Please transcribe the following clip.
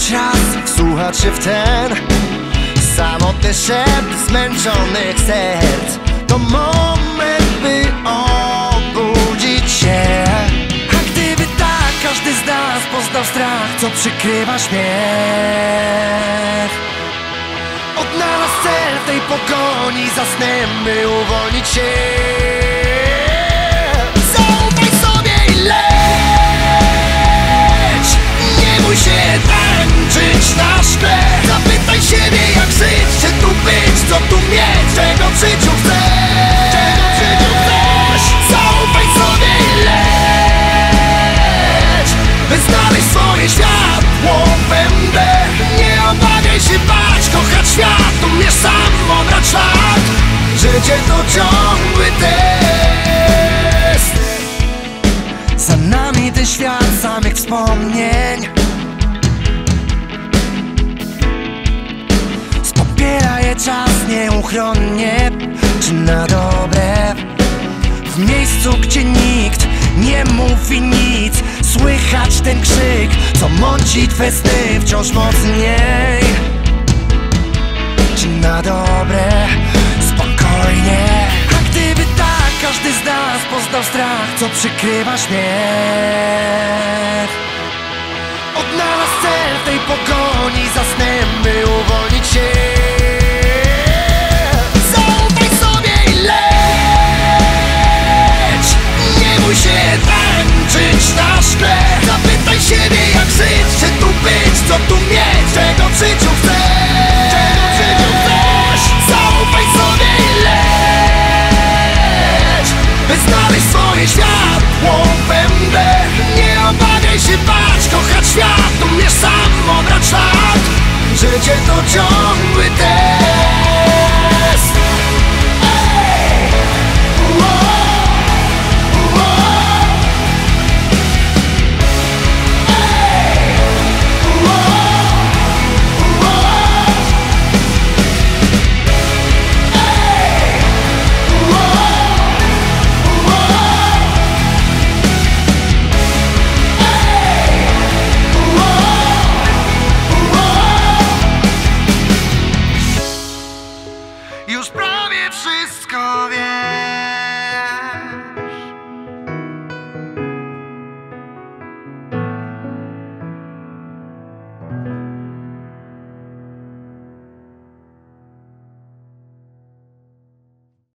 się w ten Samotny szept zmęczonych serc To moment, by obudzić się. A gdyby tak każdy z nas poznał strach Co przykrywa śmiech Odnalazł cel w tej pogoni Za snem, by uwolnić się co tu mieć Czego w życiu chcesz? Czego w życiu chcesz? Zaufaj sobie i leć By znaleźć swoje światło mgle Nie obawiaj się bać, kochać świat Umiesz sam obrać szlak Życie to ciągły test Czy na dobre? W miejscu, gdzie nikt nie mówi nic Słychać ten krzyk, co mąci twe sny wciąż mocniej. Czy na dobre, spokojnie. A gdyby tak każdy z nas poznał strach, co przykrywa śmiech Odnalazł cel tej pogoni za snem, by uwolnić